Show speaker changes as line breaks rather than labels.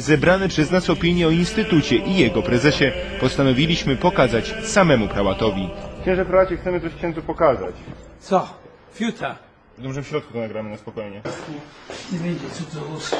zebrane przez nas opinie o Instytucie i jego prezesie postanowiliśmy pokazać samemu prałatowi.
Księże prałacie, chcemy coś księdzu pokazać.
Co? Fiuta.
Dobrze w środku to nagramy na spokojnie.
Nie będzie cudzołóstwa.